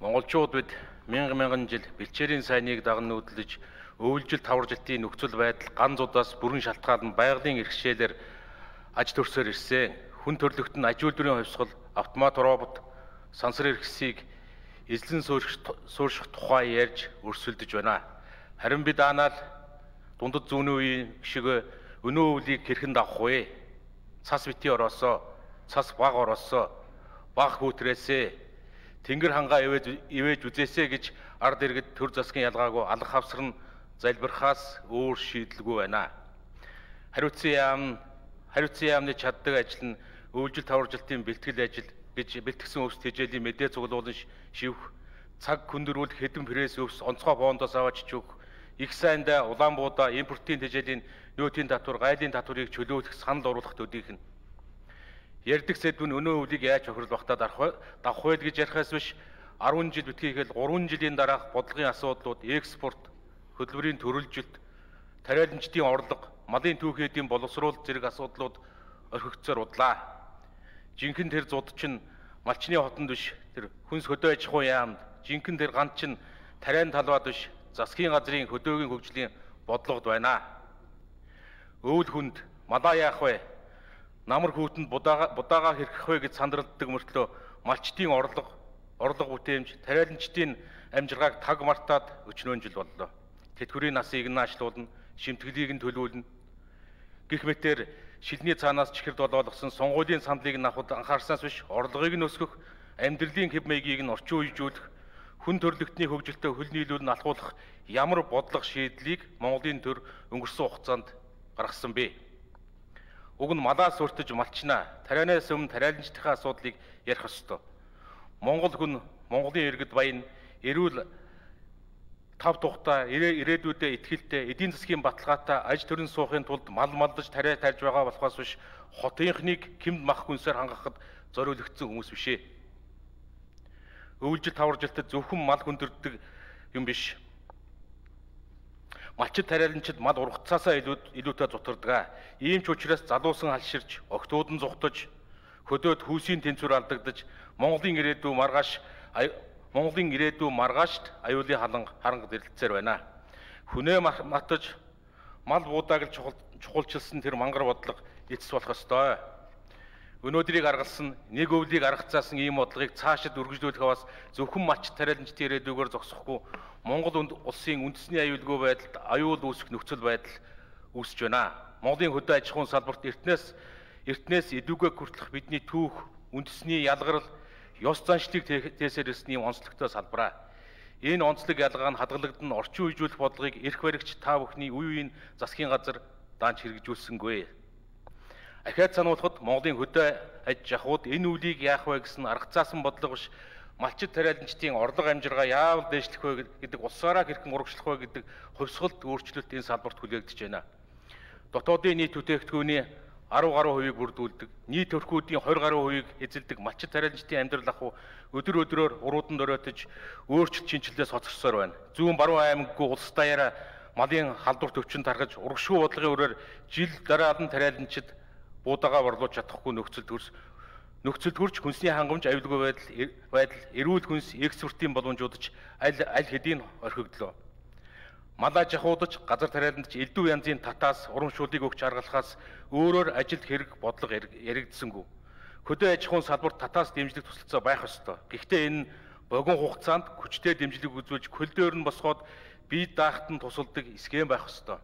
Монголчууд бид мянган мянган жил бэлчээрийн сайныг даган нүүдэлж өвөлжил таваржилтын нөхцөл байдал ган зудаас бүрэн шалтгаалan байгалийн иргэшээлэр аж төрсөөр ирсэн. Хүн төрлөخت нь аж үйлдвэрийн хувьсгал, автомат робот, сансар хэрэгсийг эзлэн суурших тухай ярьж өрсөлдөж байна. Харин бид аанал дундад зүүнний үеийн шиг өнөө өвлийг хэрхэн вэ? Цас бити ороосоо, цас баг ороосоо, баг хүүтрээсээ Тэнгэр хангаа ивэж ивэж үзээсэ гэж ард иргэд төр засгийн ялгаагүй алах хавсар нь залбирхаас өөр шийдэлгүй байна. Хариуцсан яам хариуцсан яамны чаддаг ажил нь өвлжил таваржилтын бэлтгэл ажил гэж бэлтгэсэн өвс тэжээлийн мэдээ цуглуулан шивх цаг хүндрүүл хэдэн пресс өвс онцгой фондоос аваач чүх их сайндаа улаан буудаа импортын тэжээлийн нөөтийн татвар гайлын татварыг чөлөөлөх санал оруулах төдийх нь Ярддаг сэдв нь өнөө өвлийг яаж охирол багтаад давах вэ гэж ярихаас биш 10 жил битгий хэл 3 жилийн дараах бодлогын асуудлууд, экспорт, хөдөлмөрийн төрөлжилт, тариаланчдын орлого, малын түүхээдийн боловсруулалт зэрэг асуудлууд орхигдсоор удлаа. Жинхэнэ тэр зуд чинь малчны хотонд биш тэр хүнс хөдөө аж ахуй яамд, жинхэнэ тэр ганц чинь тариан талбайд биш засгийн газрын хөдөөгийн хөгжлийн бодлогод байна. Өвөл хүнд малаа яах вэ? Намар хүүтэнд будаага хэрхэх вэ гэж сандралддаг мөртлөө малчтын орлого орлого бүтээмж тариаланчдын амжиргааг таг мартаад өчнөө жил боллоо. Тэтгэврийн насыг наашлуулна, шимтгэлийг нь төлөвлөнө. Гэх мэтэр шилний цаанаас чихэр долоолгосон сонгуулийн сандлыг нь авахд анхаарснаас биш орлогыг нь өсгөх, амьдралын хэв маягийг нь орчин үеижүүлэх, хүн төрлөختний хөгжилтэй хөл нийлүүл нь алхуулах ямар бодлого шийдлийг Монголын төр өнгөрсөн хугацаанд гаргасан бэ? Уг нь малаас өртөж малчнаа. Тарианаас өмнө тариаланчдын асуудлыг ярих ёстой. Монгол хүн Монголын иргэд баян эрүүл тав тухтай ирээдүйдээ ихтгэлтэй эдийн засгийн баталгаатай аж төрийн суухын тулд мал малдаж тариа тарьж байгаа болохоос биш хотынхныг кимд мах хүнсээр хангахад зориулагдсан хүмүүс бишээ. Өвлжил таваржилтад зөвхөн мал хүндэрдэг юм биш малчид тариаланчид мал ургацаасаа илүү илүүтэй зутардаг. Ийм ч учраас залуусан алширч, огтуд нь зүхтаж, хөдөөд хүүсийн тэнцвэр алдагдаж, Монголын ирээдүй маргааш Монголын ирээдүй маргаашд аюулын халан харангад ирэлцээр байна. Хүнээ матаж мал буудааг чухалчилсан тэр мангар бодлого эцэс болох ёстой. Өнөөдрийг аргалсан нэг өвлийг аргацаасан ийм бодлогыг цаашид үргэлжлүүлэх аваас зөвхөн мач тариаланчдын ирээдүйгээр зогсохгүй Монгол улсын үндэсний аюулгүй байдалд аюул үүсэх нөхцөл байдал үүсэж байна. Монголын хөдөө аж ахуйн салбарт эртнээс эртнээс эдүгэ хүртэлх бидний түүх үндэсний ялгарл ёс заншлыг тээсээр ирсний онцлогтой салбараа. Энэ онцлог ялгаа нь хадгалагдсан орчин үеижүүлэх бодлогыг эрх баригч та бүхний үе үеийн засгийн газар даанч хэрэгжүүлсэнгүй. Ахиад сануулхад Монголын хөдөө аж ахуйд энэ үлийг яах вэ гэсэн арга заасан бодлого биш малчид тариаланчдын орлого амжиргаа яавал дээшлэх вэ гэдэг улсаараа хэрхэн урагшлах вэ гэдэг хувьсгалт өөрчлөлт энэ салбарт хүлээгдэж байна. Дотоодын нийт бүтээгдэхүүний 10 гаруй хувийг бүрдүүлдэг, нийт төрхүүдийн 20 гаруй хувийг эзэлдэг малчид тариаланчдын амьдрал ах өдөр өдрөөр уруудан дөрөөтөж өөрчлөлт шинжилгээс хоцорсоор байна. Зүүн баруун аймаггүй улс даяараа малын халдвар төвчин тархаж урагшгүй бодлогын өрөөр жил дараад нь буудаага борлуулж чадахгүй нөхцөл төрс нөхцөл төрж хүнсний хангамж аюулгүй байдал байдал эрүүл хүнс экспортын боломжуудч аль аль хэдийн орхигдлоо. Малаа жахуудаж газар тариаланд ч элдв янзын татаас урамшуулыг өгч аргалахаас өөрөөр ажилд хэрэг бодлого яригдсангүй. Хөдөө аж ахуйн салбарт татаас дэмжлэг туслалцаа байх ёстой. Гэхдээ энэ богино хугацаанд хүчтэй дэмжлэг үзүүлж хөл дээр нь босгоод бие даахт нь тусалдаг схем байх ёстой.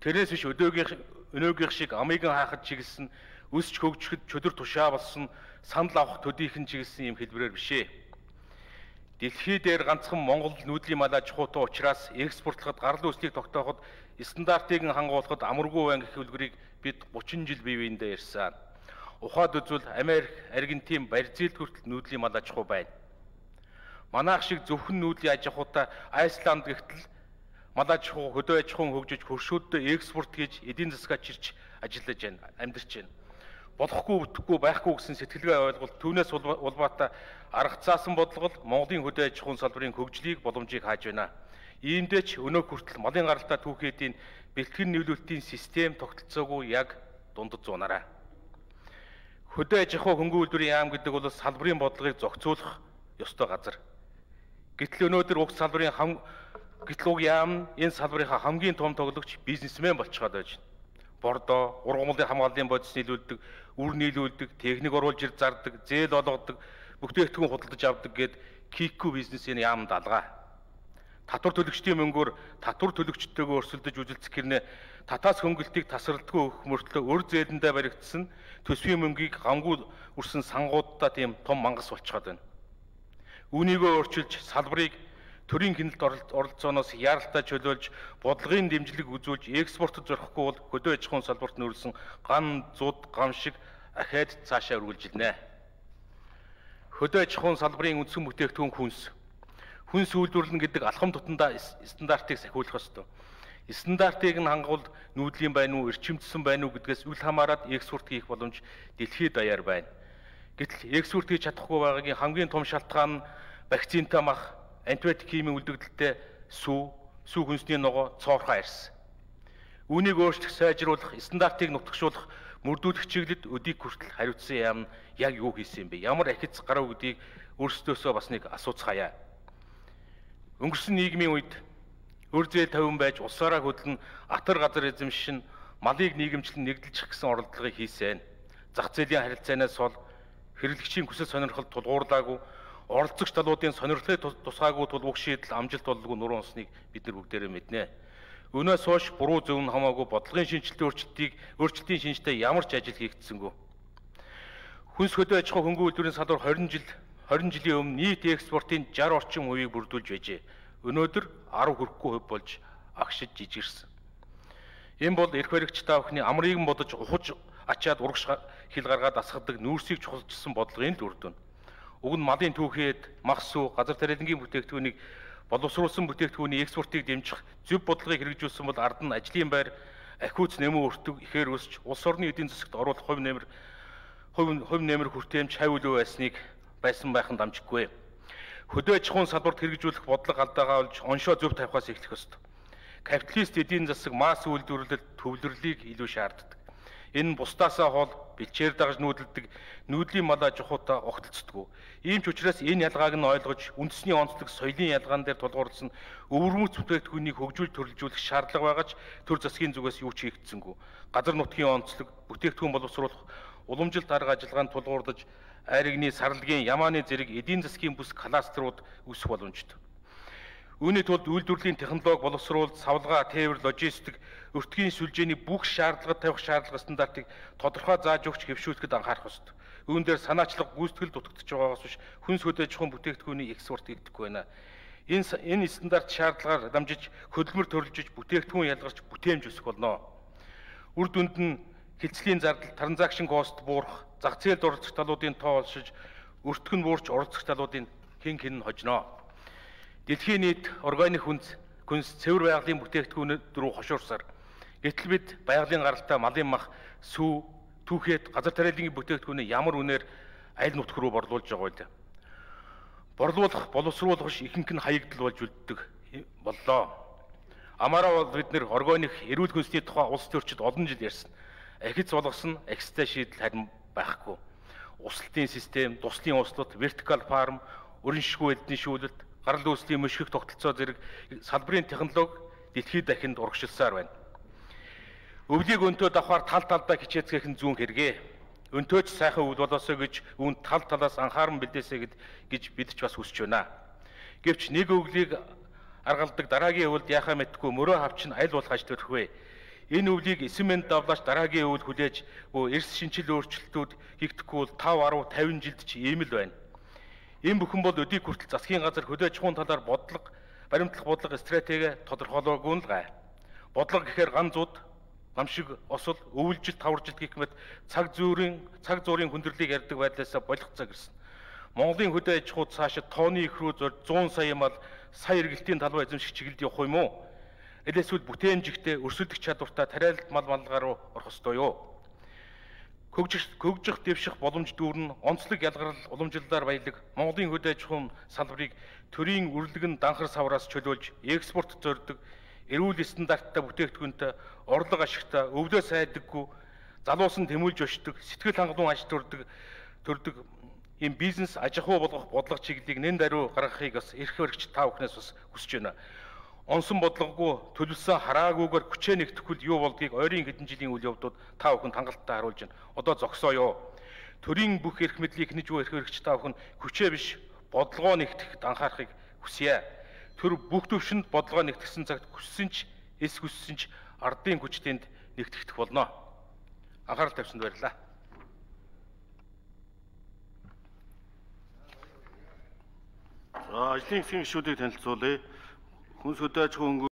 Тэрнээс биш өдөөгийн өнөөгийнх шиг амыг хаахад чиглэсэн өсч хөгжихэд чөдөр тушаа болсон санал авах төдийхөн чиглэсэн юм хэлбэрээр бишээ. Дэлхий дээр ганцхан Монгол нүүдлийн малаа чухуутай учраас экспортлоход гарал үүслийг тогтооход стандартыг хангуулахад амаргүй байна гэх хэлбэрийг бид 30 жил бие биендээ ярьсан. Ухаад үзвэл Америк, Аргентин, Бразил хүртэл нүүдлийн малаа чухуу байна. Манайх шиг зөвхөн нүүдлийн аж ахуйтай Айсланд гихтэл малаа аж ахуй хөдөө аж ахуйн хөгжиж хөршүүддөө экспорт хийж эдийн засгаа чирч ажиллаж байна амьдарч байна болохгүй бүтэхгүй байхгүй гэсэн сэтгэлгээ ойлголт түүнээс улбаатай арга цаасан бодлого Монголын хөдөө аж ахуйн салбарын хөгжлийг боломжийг хааж байна. Иймдээ ч өнөө хүртэл малын гаралтай түүхээдийн бэлтгэн нийлүүлэлтийн систем тогтолцоогүй яг дундад зуунараа. Хөдөө аж ахуй хөнгөн үйлдвэрийн яам гэдэг бол салбарын бодлогыг зохицуулах ёстой газар. Гэтэл өнөөдөр уг салбарын гэтэл уг яам энэ салбарынхаа хамгийн том тоглогч бизнесмен болчиход байж байна. Бордоо, ургамлын хамгааллын бодис нийлүүлдэг, үр нийлүүлдэг, техник оруулж ир зардаг, зээл олгодог, бүтээгдэхүүн худалдаж авдаг гэд кику бизнесийн яамд алгаа. Татвар төлөгчдийн мөнгөөр татвар төлөгчдтэйгөө өрсөлдөж үзэлцэх гэрнээ татаас хөнгөлтийг тасралтгүй өгөх мөртлөө өр зээлэндээ баригдсан төсвийн мөнгийг гамгүй үрсэн сангуудаа тийм том мангас болчиход байна. Үүнийгөө өөрчилж салбарыг төрийн хяналт оролцооноос яаралтай чөлөөлж бодлогын дэмжлэг үзүүлж экспортод зорихгүй бол хөдөө аж ахуйн салбарт нөлөөлсөн ган зуд гам шиг ахаад цаашаа үргэлжилнэ. Хөдөө аж ахуйн салбарын үндсэн бүтээгдэхүүн хүнс. Хүнс үйлдвэрлэн гэдэг алхам тутандаа стандартыг сахиулах ёстой. Стандартыг нь хангавал нүүдлийн байна уу, эрчимдсэн байна уу гэдгээс үл хамааран экспорт хийх боломж дэлхийд даяар байна. Гэтэл экспорт хийж чадахгүй байгаагийн хамгийн том шалтгаан нь вакцинтай мах антибиотик химийн үлдэгдэлтэй сүү, сүү хүнсний ногоо, цоорхоо арьс. Үүнийг өөрчлөх, сайжруулах, стандартыг нутагшуулах, мөрдүүлэх чиглэлд өдийг хүртэл хариуцсан яам нь яг юу хийсэн бэ? Ямар ахиц гарав гэдгийг өөрсдөөсөө бас нэг асууцгаая. Өнгөрсөн нийгмийн үед өр зээл тавин байж улсаараа хөдлөн атар газар эзэмшин малыг нийгэмчлэн нэгдэлчих гэсэн оролдлогыг хийсэн. Зах зээлийн харилцаанаас бол хэрэглэгчийн хүсэл сонирхол тулгуурлаагүй оролцогч талуудын сонирхлыг тусгаагүй тул уг шийдэл амжилт боллого нуруу онсныг бид нар бүгдээрээ мэднэ. Өнөөс хойш буруу зөв нь хамаагүй бодлогын шинжилтийн өөрчлөлтийг өөрчлөлтийн шинжтэй ямар ч ажил хийгдсэнгүй. Хүнс хөдөө аж ахуй хөнгөн үйлдвэрийн салбар 20 жил 20 жилийн өмнө нийт экспортын 60 орчим хувийг бүрдүүлж байжээ. Өнөөдөр 10 хүрэхгүй хувь болж агшиж жижигэрсэн. Энэ бол эрх баригч та бүхний амрыг нь бодож ухаж ачаад урагш хил гаргаад асгадаг нүүрсийг чухалчилсан бодлогын л үр дүн. Уг нь малын түүхийд мах сүү газар тариалангийн бүтээгдэхүүнийг боловсруулсан бүтээгдэхүүний экспортыг дэмжих зөв бодлогыг хэрэгжүүлсэн бол ард нь ажлын байр ахиуц нэмэн өртөг ихээр өсч улс орны эдийн засагт оруулах хувь нэмэр хувь хувь нэмэр хүртээмж хавь үлээ байсныг байсан байх нь дамжиггүй. Хөдөө аж ахуйн салбарт хэрэгжүүлэх бодлого алдаагаа олж оншоо зөв тавихаас эхлэх ёстой. Капиталист эдийн засаг масс үйлдвэрлэлд төвлөрлийг илүү шаарддаг. Энэ нь бусдаасаа хол бэлчээр дагаж нүүдэлдэг нүүдлийн малаа жухуута огтлцдаггүй. Ийм ч учраас энэ ялгааг нь ойлгож үндэсний онцлог соёлын ялгаан дээр тулгуурласан өвөрмөц бүтээгдэхүүнийг хөгжүүл төрөлжүүлэх шаардлага байгаач төр засгийн зүгээс юу ч хийгдсэнгүй. Газар нутгийн онцлог бүтээгдэхүүн боловсруулах уламжлалт арга ажиллагаанд тулгуурлаж айрагны сарлагын ямааны зэрэг эдийн засгийн бүс кластерууд үүсэх боломжтой. Үүний тулд үйлдвэрлэлийн технологи боловсруулалт, савлгаа, тээвэр, логистик, өртгийн сүлжээний бүх шаардлагад тавих шаардлага стандартыг тодорхой зааж өгч хэвшүүлэхэд анхаарах ёстой. Үүн дээр санаачлаг гүйцэтгэл дутагдж байгаагаас биш хүн сөдөж чухал бүтээгдэхүүний экспорт хийгдэхгүй байна. Энэ энэ стандарт шаардлагаар дамжиж хөдөлмөр төрөлжиж бүтээгдэхүүн ялгарч бүтээмж өсөх болно. Үр дүнд нь хилцлийн зардал, транзакшн кост буурах, зах зээлд оролцох талуудын тоо олшиж, өртгөн буурч оролцох талуудын хэн хэн хожно. Дэлхийн нийт органик хүнс хүнс цэвэр байгалийн бүтээгдэхүүнүүд рүү хошуурсаар гэтэл бид байгалийн гаралтай малын мах, сүү, түүхэд газар тариалангийн бүтээгдэхүүнээ ямар үнээр аль нутг руу борлуулж байгаа вэ? Борлуулах, боловсруулах биш ихэнх нь хаягдл болж үлддэг боллоо. Амаараа бол бид нэр органик эрүүл хүнсний тухай улс төрчид олон жил ярьсан. Ахиц болгосон экстэй шийдэл харин байхгүй. Услалтын систем, туслын услалт, вертикал фарм, өрн шигүү эдний шүүлэлт, гарал үүслийн мөшгөх тогтолцоо зэрэг салбарын технологи дэлхийд дахинд урагшилсаар байна. Өвлийг өнтөө давхаар тал талдаа хичээцгэх нь зүүн хэрэгээ. Өнтөөч сайхан үйл болоосоо гэж үүнд тал талаас анхааран бэлдээсэй гэж бид ч бас хүсэж байна. Гэвч нэг өвлийг аргалдаг дараагийн өвөлд яхаа мэдхгүй мөрөө хавчин аль болох ажил төрөх вэ? Энэ өвлийг эсэмэнд давлаач дараагийн өвөл хүлээж өө эрс шинжил өөрчлөлтүүд хийгдэхгүй бол 5 10 50 жилд ч ийм л байна. Энэ бүхэн бол өдийг хүртэл засгийн газар хөдөө аж ахуйн талаар бодлого, баримтлах бодлого стратеги тодорхойлоогүй нь л гай. Бодлого гэхээр ган зууд, гам шиг осол, өвөлжил, таваржил гэх мэт цаг зүүрийн цаг зуурын хүндрэлийг ярьдаг байдлаасаа болгоцоо гэрсэн. Монголын хөдөө аж ахуй цаашид тооны их рүү 100 сая мал сая эргэлтийн талбай эзэмших чиглэлд явах юм уу? Элэсвэл бүтээмжигтэй өрсөлдөх чадвартай тариалт мал малгаар руу орох ёстой юу? Хөгжих хөгжих дэвших боломж дүүрэн онцлог ялгарл уламжлалаар баялаг Монголын хөдөө аж ахуйн салбарыг төрийн үрлэгэн данхар савраас чөлөөлж экспорт зорддог эрүүл стандарттай бүтээгдэхүүнтэй орлого ашигтай өвдөө сайдаггүй залуусан тэмүүлж өшдөг сэтгэл хангалуун аж төрдөг төрдөг ийм бизнес аж ахуй болгох бодлого чиглэлийг нэн даруй гаргахыг бас эрх баригч та бүхнээс бас хүсэж байна. Онсон бодлогогүй төлөвлөсөн хараагүйгээр хүчээ нэгтгэхүл юу болдгийг ойрын хэдэн жилийн үйл явдлууд та бүхэнд хангалттай харуулж байна. Одоо зогсоо юу? Төрийн бүх эрх мэдлийг хинэж буй эрх баригч та бүхэн хүчээ биш бодлогоо нэгтгэхэд анхаарахыг хүсье. Тэр бүх төвшөнд бодлогоо нэгтгэсэн цагт хүссэн ч эс хүссэн ч ардын хүч тэнд нэгтгэх болно. Анхаарал тавьсанд баярлалаа. За ажлын хэсгийн гишүүдийг танилцуулъя. Хүнс хөдөө аж ахуй